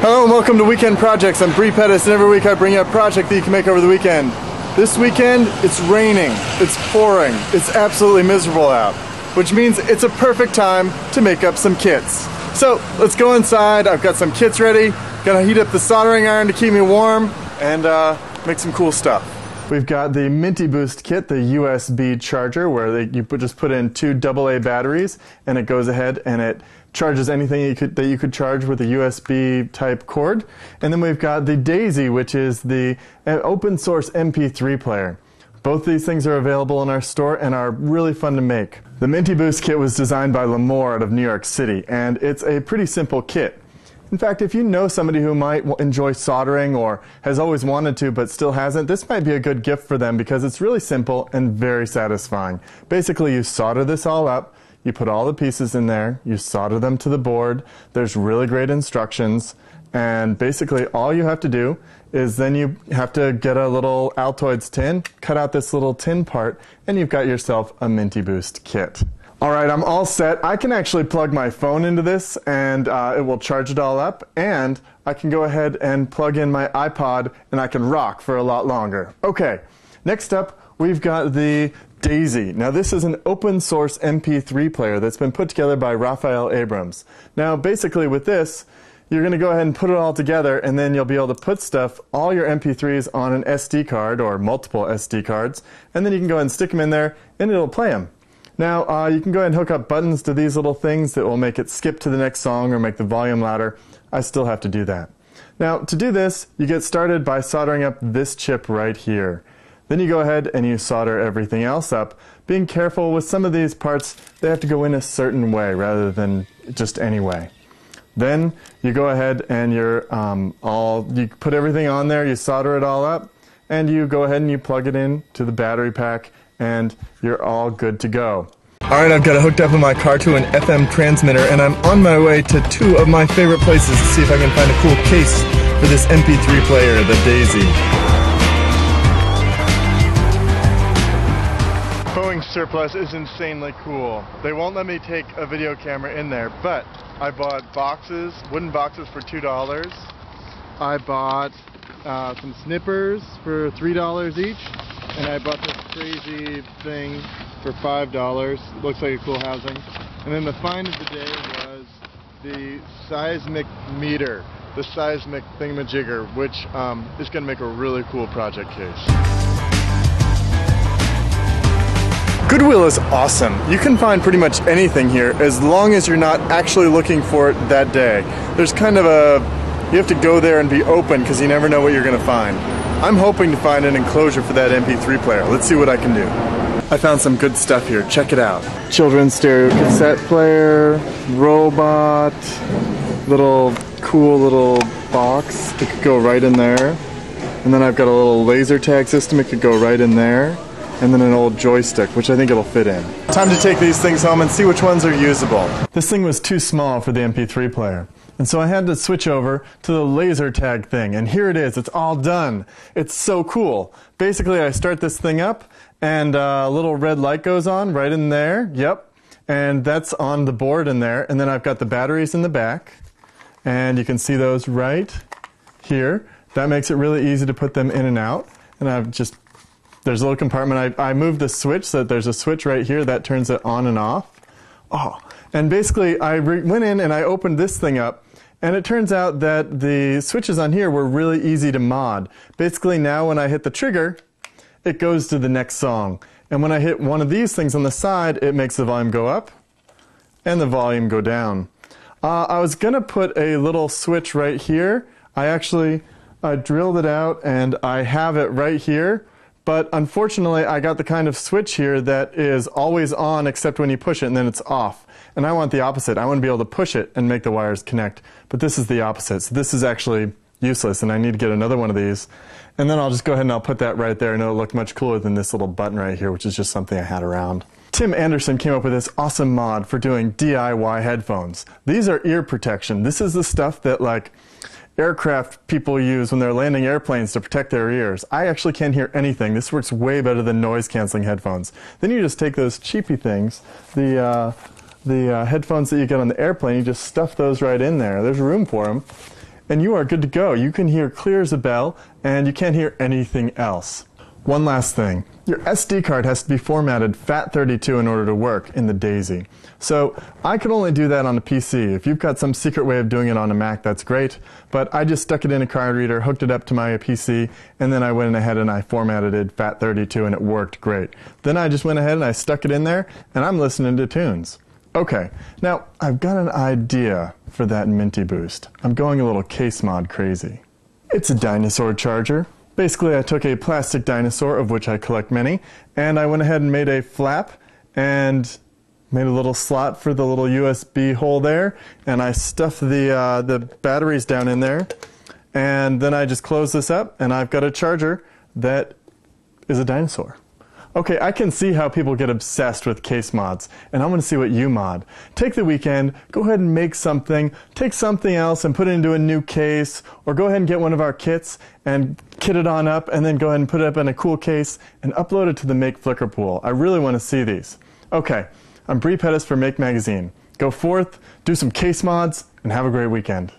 Hello and welcome to Weekend Projects. I'm Bre Pettis, and every week I bring you a project that you can make over the weekend. This weekend, it's raining, it's pouring, it's absolutely miserable out, which means it's a perfect time to make up some kits. So let's go inside. I've got some kits ready. Gonna heat up the soldering iron to keep me warm and uh, make some cool stuff. We've got the Minty Boost kit, the USB charger, where they, you put, just put in two AA batteries, and it goes ahead and it charges anything you could, that you could charge with a USB type cord. And then we've got the Daisy, which is the uh, open source MP3 player. Both these things are available in our store and are really fun to make. The Minty Boost kit was designed by Limor out of New York City, and it's a pretty simple kit. In fact, if you know somebody who might enjoy soldering or has always wanted to but still hasn't, this might be a good gift for them because it's really simple and very satisfying. Basically, you solder this all up, you put all the pieces in there, you solder them to the board, there's really great instructions, and basically all you have to do is then you have to get a little Altoids tin, cut out this little tin part, and you've got yourself a Minty Boost kit. All right, I'm all set. I can actually plug my phone into this and uh, it will charge it all up. And I can go ahead and plug in my iPod and I can rock for a lot longer. Okay, next up, we've got the Daisy. Now, this is an open source MP3 player that's been put together by Raphael Abrams. Now, basically, with this, you're going to go ahead and put it all together, and then you'll be able to put stuff, all your MP3s, on an SD card or multiple SD cards, and then you can go ahead and stick them in there, and it'll play them. Now, uh, you can go ahead and hook up buttons to these little things that will make it skip to the next song or make the volume louder. I still have to do that. Now, to do this, you get started by soldering up this chip right here. Then you go ahead and you solder everything else up, being careful with some of these parts, they have to go in a certain way rather than just any way. Then you go ahead and you're um, all, you put everything on there, you solder it all up, and you go ahead and you plug it in to the battery pack and you're all good to go. Alright, I've got it hooked up in my car to an FM transmitter, and I'm on my way to two of my favorite places to see if I can find a cool case for this MP3 player, the Daisy. Boeing surplus is insanely cool. They won't let me take a video camera in there, but I bought boxes, wooden boxes for $2. I bought uh, some snippers for $3 each and I bought this crazy thing for five dollars. Looks like a cool housing. And then the find of the day was the seismic meter, the seismic thingamajigger, which um, is going to make a really cool project case. Goodwill is awesome. You can find pretty much anything here as long as you're not actually looking for it that day. There's kind of a, you have to go there and be open because you never know what you're going to find. I'm hoping to find an enclosure for that MP3 player. Let's see what I can do. I found some good stuff here. Check it out. Children's stereo cassette player, robot, little cool little box. It could go right in there. And then I've got a little laser tag system. It could go right in there. And then an old joystick, which I think it'll fit in. Time to take these things home and see which ones are usable. This thing was too small for the MP3 player. And so I had to switch over to the laser tag thing. And here it is. It's all done. It's so cool. Basically, I start this thing up and uh, a little red light goes on right in there. Yep. And that's on the board in there. And then I've got the batteries in the back. And you can see those right here. That makes it really easy to put them in and out. And I've just, there's a little compartment. I, I moved the switch so that there's a switch right here that turns it on and off. Oh, and basically I went in and I opened this thing up and it turns out that the switches on here were really easy to mod. Basically now when I hit the trigger, it goes to the next song. And when I hit one of these things on the side, it makes the volume go up and the volume go down. Uh, I was going to put a little switch right here. I actually uh, drilled it out and I have it right here. But unfortunately, I got the kind of switch here that is always on except when you push it and then it's off. And I want the opposite. I want to be able to push it and make the wires connect. But this is the opposite. So this is actually useless and I need to get another one of these. And then I'll just go ahead and I'll put that right there and it'll look much cooler than this little button right here, which is just something I had around. Tim Anderson came up with this awesome mod for doing DIY headphones. These are ear protection. This is the stuff that like aircraft people use when they're landing airplanes to protect their ears. I actually can't hear anything. This works way better than noise canceling headphones. Then you just take those cheapy things, the uh, the uh, headphones that you get on the airplane, you just stuff those right in there. There's room for them. and you are good to go. You can hear clear as a bell, and you can't hear anything else. One last thing. Your SD card has to be formatted FAT32 in order to work in the DAISY. So I can only do that on a PC. If you've got some secret way of doing it on a Mac, that's great. But I just stuck it in a card reader, hooked it up to my PC, and then I went ahead and I formatted it FAT32 and it worked great. Then I just went ahead and I stuck it in there and I'm listening to tunes. Okay, now I've got an idea for that Minty Boost. I'm going a little case mod crazy. It's a dinosaur charger. Basically, I took a plastic dinosaur, of which I collect many, and I went ahead and made a flap and made a little slot for the little USB hole there, and I stuffed the, uh, the batteries down in there, and then I just close this up, and I've got a charger that is a dinosaur. Okay, I can see how people get obsessed with case mods, and I'm going to see what you mod. Take the weekend, go ahead and make something, take something else and put it into a new case, or go ahead and get one of our kits and kit it on up, and then go ahead and put it up in a cool case and upload it to the Make Flickr pool. I really want to see these. Okay, I'm Bre Pettis for Make Magazine. Go forth, do some case mods, and have a great weekend.